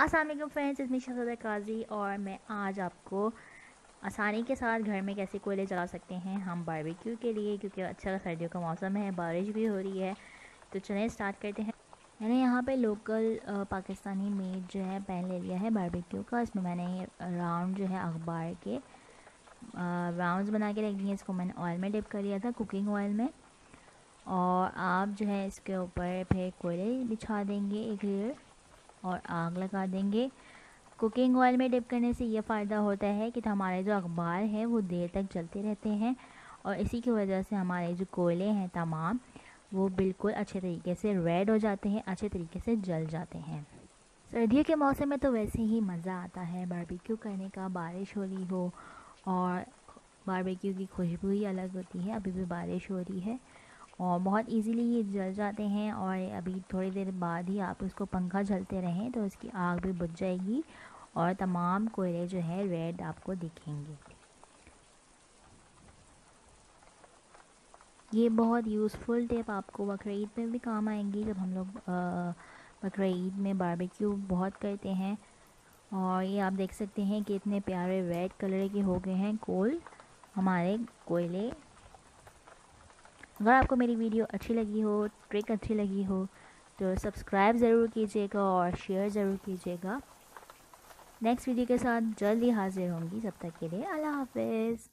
Aslam friends इसमें शहजादा काजी और मैं आज आपको आसानी के साथ घर में कैसे कोयले जला सकते हैं हम बारबेक्यू के लिए, क्योंकि अच्छा सर्दियों का मौसम है, बारिश भी हो रही है। तो चलें स्टार्ट करते हैं। मैंने यहाँ पे लोकल पाकिस्तानी मीट जो है पैन ले लिया है बारबेक्यू का। इसमें मैंने राउंड जो है अखबार के राउंड बना के रख दिए। इसको मैंने ऑयल में डिप कर लिया था कुकिंग ऑयल में। और आप जो है इसके ऊपर फिर कोयले बिछा देंगे एक लेयर और आग लगा देंगे। कुकिंग ऑयल में डिप करने से ये फ़ायदा होता है कि हमारे जो अखबार हैं, वो देर तक चलते रहते हैं और इसी की वजह से हमारे जो कोयले हैं तमाम, वो बिल्कुल अच्छे तरीके से रेड हो जाते हैं, अच्छे तरीके से जल जाते हैं। सर्दियों के मौसम में तो वैसे ही मज़ा आता है। बारबेक्यू करने का बारिश हो रही हो और बारबेक्यू की खुशबू ही अलग होती है। अभी भी बारिश हो रही है। और बहुत इजीली ये जल जाते हैं और अभी थोड़ी देर बाद ही आप उसको पंखा झलते रहें तो उसकी आग भी बुझ जाएगी और तमाम कोयले जो है रेड आपको दिखेंगे। ये बहुत यूज़फुल टिप आपको बकरीद में भी काम आएँगी जब हम लोग बकरीद में बारबेक्यू बहुत करते हैं। और ये आप देख सकते हैं कि इतने प्यारे रेड कलर के हो गए हैं कोल, हमारे कोयले। अगर आपको मेरी वीडियो अच्छी लगी हो, ट्रिक अच्छी लगी हो तो सब्सक्राइब ज़रूर कीजिएगा और शेयर ज़रूर कीजिएगा। नेक्स्ट वीडियो के साथ जल्दी हाजिर होंगी। सब तक के लिए अल्लाह हाफिज़।